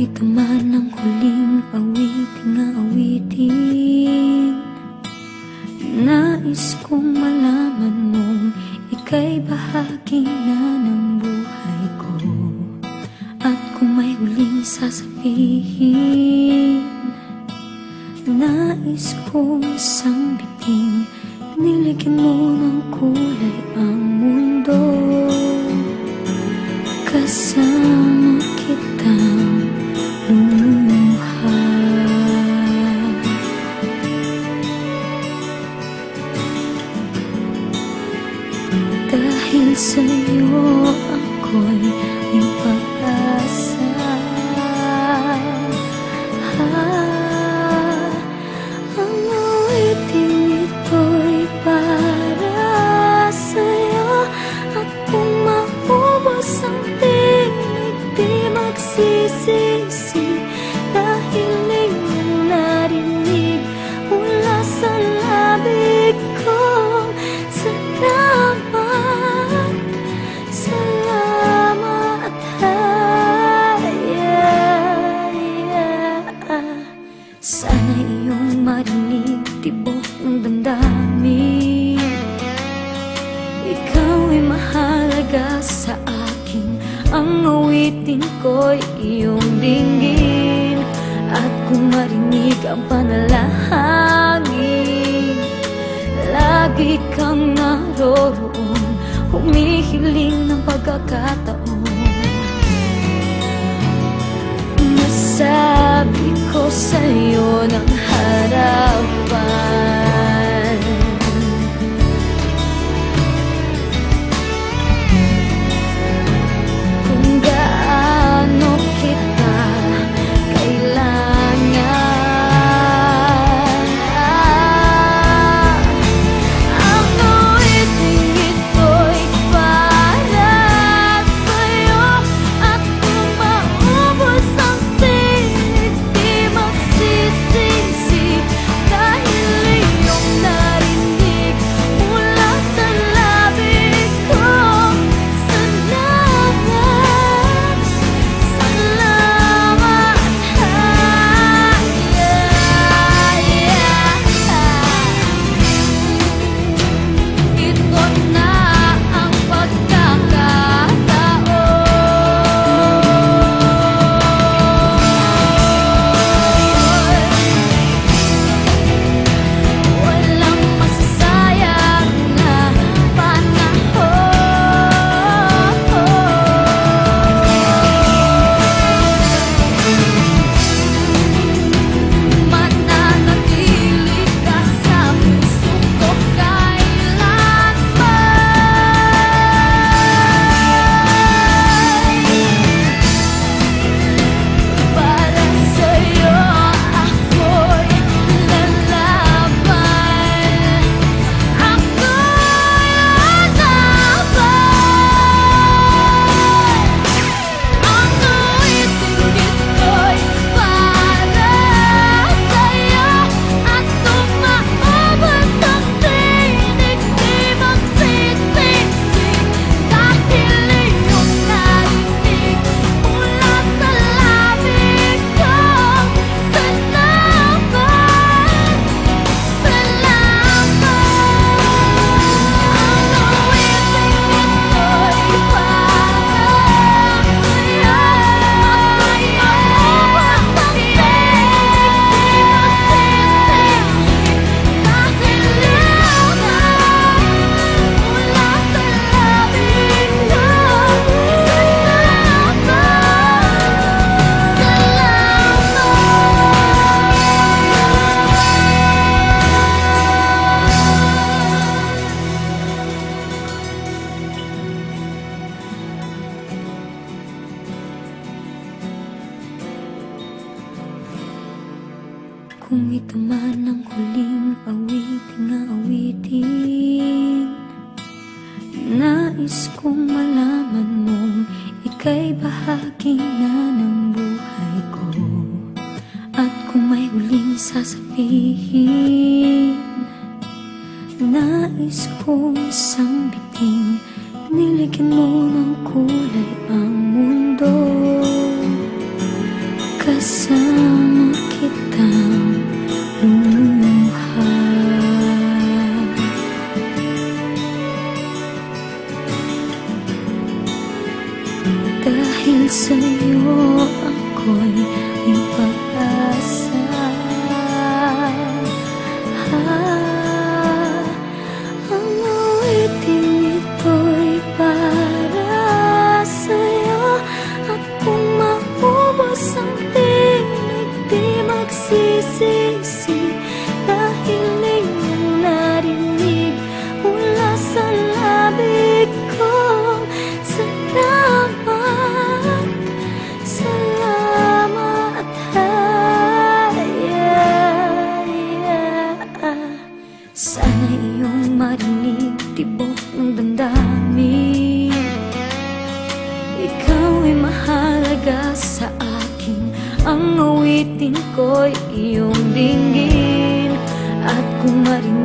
ito man ang huling awiting na awitin Nais kong malaman mong ika'y bahagi na ng buhay ko. At kung may huling sasabihin Nais kong isang biting Niligyan mo ng sa'yo ako'y may iyong dinggin At kung marinig ang panalangin Lagi kang naroroon Humihiling ng pagkakataon. Masabi ko Kung ito man ang huling awiting na awitin. Nais kong malaman mong ika'y bahagi na ng buhay ko. At kung may huling sasabihin Nais kong isang biting Niligyan mo ng kulay ako'y may pag-asa Ang awiting ito'y para sa'yo. At kung maubos ang tinig di magsisisi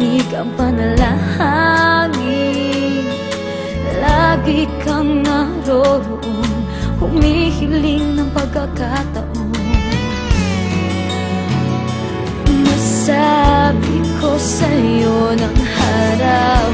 kung marinig ang panalangin. Lagi kang naroroon. Humihiling ng pagkakataon. Masabi ko sa'yo ng harap